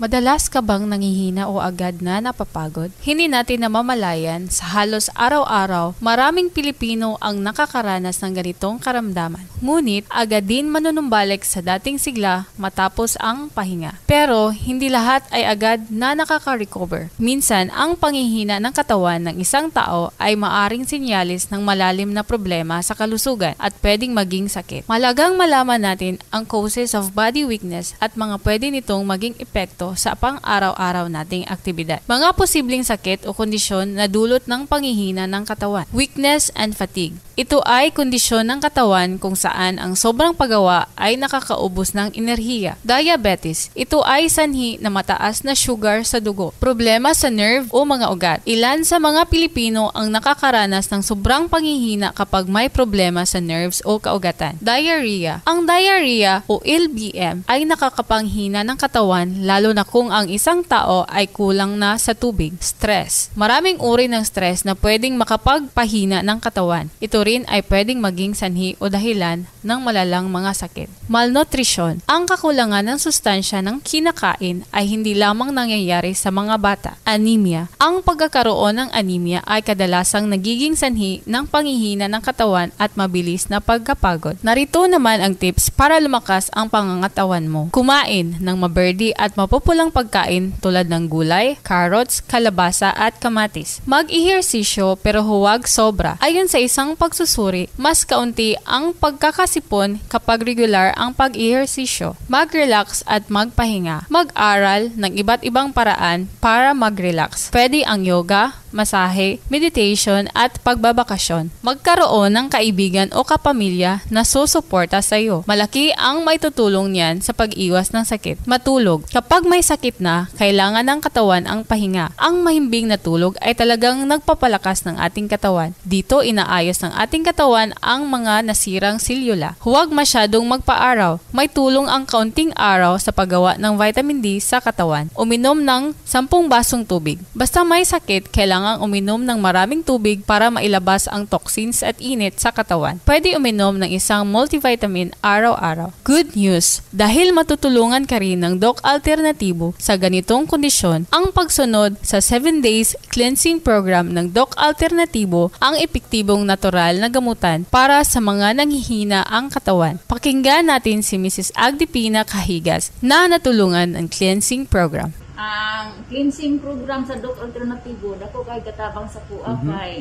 Madalas ka bang nangihina o agad na napapagod? Hindi natin namamalayan sa halos araw-araw maraming Pilipino ang nakakaranas ng ganitong karamdaman. Ngunit agad din manunumbalik sa dating sigla matapos ang pahinga. Pero hindi lahat ay agad na nakaka-recover. Minsan ang pangihina ng katawan ng isang tao ay maaring sinyalis ng malalim na problema sa kalusugan at pwedeng maging sakit. Malagang malaman natin ang causes of body weakness at mga pwede nitong maging epekto sa pang-araw-araw nating aktibidad. Mga posibleng sakit o kondisyon na dulot ng panghihina ng katawan. Weakness and fatigue. Ito ay kondisyon ng katawan kung saan ang sobrang paggawa ay nakakaubos ng enerhiya. Diabetes. Ito ay sanhi na mataas na sugar sa dugo. Problema sa nerve o mga ugat. Ilan sa mga Pilipino ang nakakaranas ng sobrang panghihina kapag may problema sa nerves o kaugatan. Diarrhea. Ang diarrhea o LBM ay nakakapanghina ng katawan lalo na kung ang isang tao ay kulang na sa tubig. Stress. Maraming uri ng stress na pwedeng makapagpahina ng katawan. Ito rin ay pwedeng maging sanhi o dahilan ng malalang mga sakit. Malnutrition. Ang kakulangan ng sustansya ng kinakain ay hindi lamang nangyayari sa mga bata. Anemia. Ang pagkakaroon ng anemia ay kadalasang nagiging sanhi ng pangihina ng katawan at mabilis na pagkapagod. Narito naman ang tips para lumakas ang pangangatawan mo. Kumain ng maberdi at mapupulang pagkain tulad ng gulay, carrots, kalabasa at kamatis. Mag-ehersisyo pero huwag sobra. Ayon sa isang pagsusuri, mas kaunti ang pagkakasipon kapag regular ang pag-ehersisyo. Mag-relax at magpahinga. Mag-aral ng iba't ibang paraan para mag-relax. Pwede ang yoga, masahe, meditation at pagbabakasyon. Magkaroon ng kaibigan o kapamilya na susuporta sa iyo. Malaki ang maitutulong niyan sa pag-iwas ng sakit. Matulog. Kapag may sakit na, kailangan ng katawan ang pahinga. Ang mahimbing na tulog ay talagang nagpapalakas ng ating katawan. Dito inaayos ng ating katawan ang mga nasirang silyula. Huwag masyadong magpaaraw. May tulong ang kaunting araw sa paggawa ng vitamin D sa katawan. Uminom ng 10 basong tubig. Basta may sakit, kailangan uminom ng maraming tubig para mailabas ang toxins at init sa katawan. Pwede uminom ng isang multivitamin araw-araw. Good news! Dahil matutulungan ka rin ng Doc Alternatibo sa ganitong kondisyon, ang pagsunod sa 7 days cleansing program ng Doc Alternatibo ang epektibong natural na gamutan para sa mga nanghihina ang katawan. Pakinggan natin si Mrs. Agdipina Kahigas na natulungan ng cleansing program. Ang cleansing program sa Doc Alternativo dako kay katabang sa kuha Mhm. kay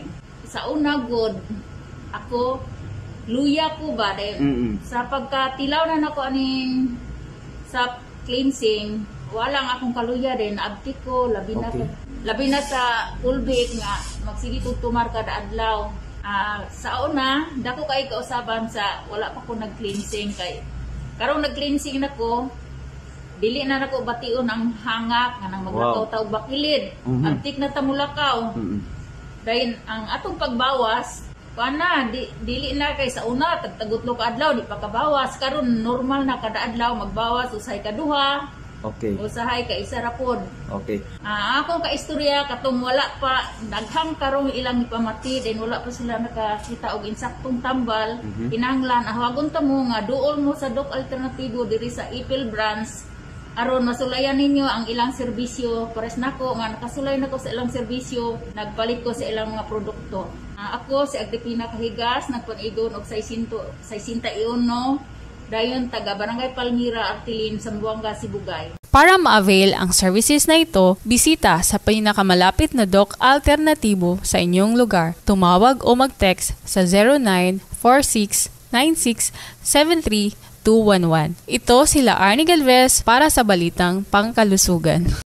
sa una god ako luya ko ba dahil Mm-mm. sa pagkatilaw na nako aning sa cleansing walang akong kaluya din abti ko labi na Okay. labi na sa pulbit nga magsige kog tumar kada adlaw Ah, sa una dako kay kausaban sa wala pa ko nag-cleansing kay karong nag-cleansing nako dili na nako bation ang hangak nga nang maglakaw Wow. bakilid Mhm. antik na tamulakaw Mm-mm. dahil ang atong pagbawas pana di, dili na kay sa una tagtagutlo ka adlaw di pa kabawas karon normal na kada adlaw magbawas usahay ka duha Okay. usahay ka isa ra pod Okay. Ah, akong kaistorya katong wala pa daghang karong ilang ipamati din wala pa sila nakakita og insaktong tambal Mhm. kinahanglan ahwagon ta mo nga duol mo sa Doc Alternatibo diri sa Ipil branch aron masulayan ninyo ang ilang serbisyo pares nako nga nakasulay nako sa ilang serbisyo nagpalit ko sa ilang mga produkto Ah, ako si Agripina Kahigas nagpanigon og 600 61 dayon taga Barangay Palmira Artilin Sambuanga Sibugay Para ma-avail ang services na ito, bisita sa pinakamalapit na Doc Alternatibo sa inyong lugar. Tumawag o mag-text sa 09469673 211. Ito sila Arnie Galvez para sa Balitang Pangkalusugan.